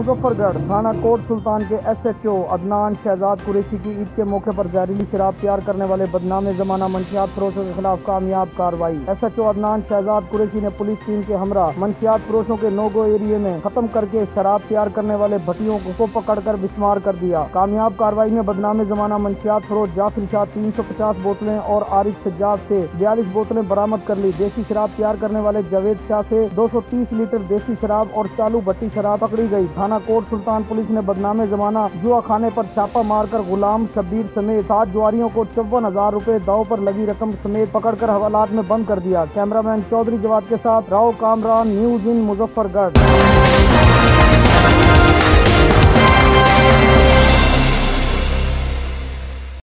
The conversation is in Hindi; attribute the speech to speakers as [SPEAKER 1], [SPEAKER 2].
[SPEAKER 1] मुजफ्फरगढ़ थाना कोट सुल्तान के एसएचओ अदनान शहजाद कुरैशी की ईद के मौके पर जहरीली शराब तैयार करने वाले बदनाम जमाना मंशियात फरोशों के खिलाफ कामयाब कार्रवाई। एसएचओ अदनान शहजाद कुरैशी ने पुलिस टीम के हमरा मंशियात फरोशों के नोगो एरिए में खत्म करके शराब तैयार करने वाले भट्टियों को पकड़ कर बिस्मार कर दिया। कामयाब कार्रवाई में बदनाम जमाना मंशियात फरोज जाफिर शाह तीन सौ पचास बोतलें और आरिफ सज्जाद से बयालीस बोतलें बरामद कर ली। देसी शराब तैयार करने वाले जावेद शाह से 230 लीटर देसी शराब और चालू भट्टी शराब पकड़ी गई थाना कोट सुल्तान पुलिस ने बदनामे जमाना, जुआ खाने पर छापा मारकर गुलाम शब्बीर समेत सात जुआरियों को चौवन हज़ार रूपए दाव पर लगी रकम समेत पकड़कर हवालात में बंद कर दिया। कैमरामैन चौधरी जवाब के साथ राव कामरान, न्यूज़ इन मुजफ्फरगढ़।